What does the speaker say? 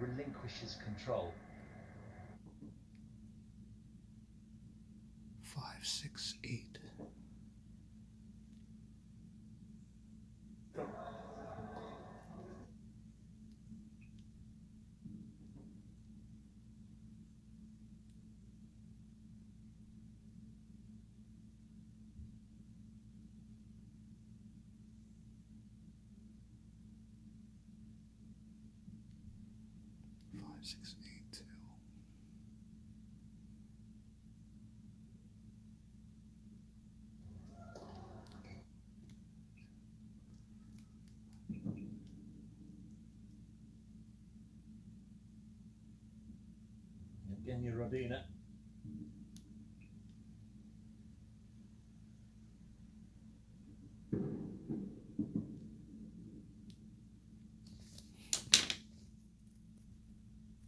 relinquishes control. Five, six, eight. Five, two. Evgenia Rodina